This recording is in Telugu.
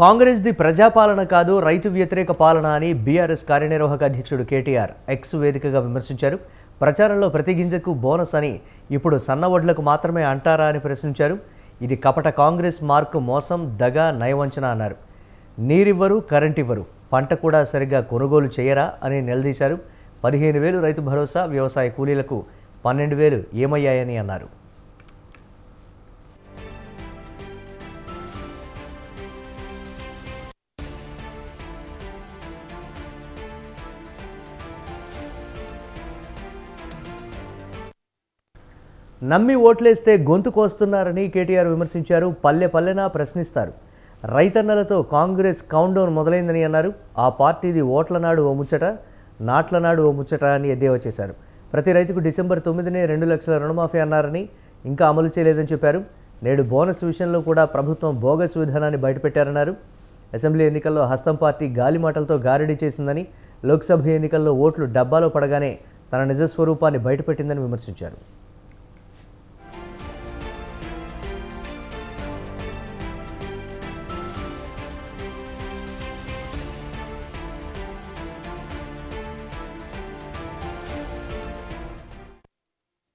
కాంగ్రెస్ది ప్రజాపాలన కాదు రైతు వ్యతిరేక పాలన అని బీఆర్ఎస్ కార్యనిర్వాహక అధ్యక్షుడు కేటీఆర్ ఎక్స్ వేదికగా విమర్శించారు. ప్రచారంలో ప్రతి గింజకు బోనస్ అని ఇప్పుడు సన్నవడ్లకు మాత్రమే అంటారా అని ప్రశ్నించారు. ఇది కపట కాంగ్రెస్ మార్కు మోసం దగ నయవంచన అన్నారు. నీరివ్వరు కరెంట్ ఇవ్వరు పంట కూడా సరిగ్గా కొనుగోలు చేయరా అని నిలదీశారు. పదిహేను వేలు రైతు భరోసా వ్యవసాయ కూలీలకు పన్నెండు వేలు ఏమయ్యాయని అన్నారు. నమ్మి ఓట్లేస్తే గొంతు కోస్తున్నారని కేటీఆర్ విమర్శించారు. పల్లె పల్లెనా ప్రశ్నిస్తారు. రైతన్నలతో కాంగ్రెస్ కౌంటౌన్ మొదలైందని అన్నారు. ఆ పార్టీది ఓట్ల నాడు ఓ ముచ్చట నాట్ల నాడు ఓ ముచ్చట అని ఎద్దేవా చేశారు. ప్రతి రైతుకు డిసెంబర్ తొమ్మిదినే రెండు లక్షల రుణమాఫీ అన్నారని ఇంకా అమలు చేయలేదని చెప్పారు. నేడు బోనస్ విషయంలో కూడా ప్రభుత్వం బోగస్ విధానాన్ని బయటపెట్టారన్నారు. అసెంబ్లీ ఎన్నికల్లో హస్తం పార్టీ గాలి మాటలతో గారడీ చేసిందని లోక్సభ ఎన్నికల్లో ఓట్లు డబ్బాలో పడగానే తన నిజస్వరూపాన్ని బయటపెట్టిందని విమర్శించారు.